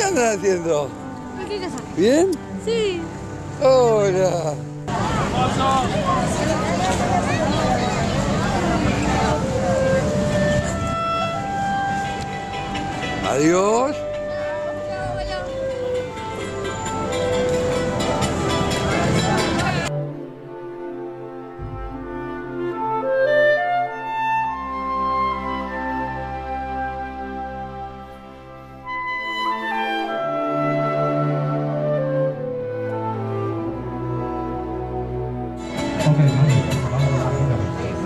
están haciendo? Cualquier cosa. ¿Bien? Sí. Hola. Adiós.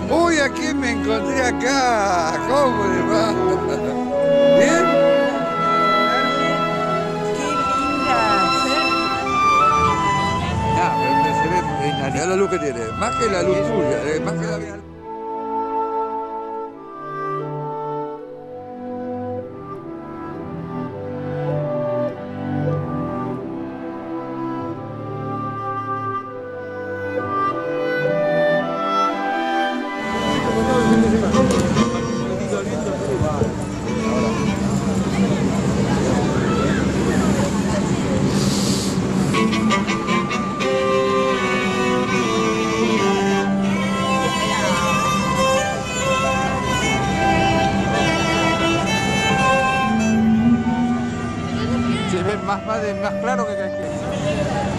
Uy, ¿a quién me encontré acá? ¿Cómo le va? ¿Bien? ¡Qué lindas! Ah, pero se ve, mira la luz que tiene, más que la luz tuya, eh, más que la. más, más, más claro que, que,